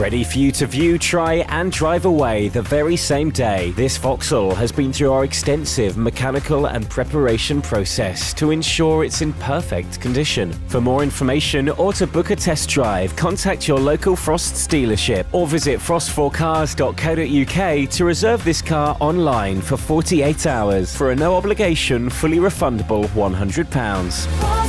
Ready for you to view, try, and drive away the very same day. This Vauxhall has been through our extensive mechanical and preparation process to ensure it's in perfect condition. For more information or to book a test drive, contact your local Frosts dealership or visit frosts4cars.co.uk to reserve this car online for 48 hours for a no obligation, fully refundable £100.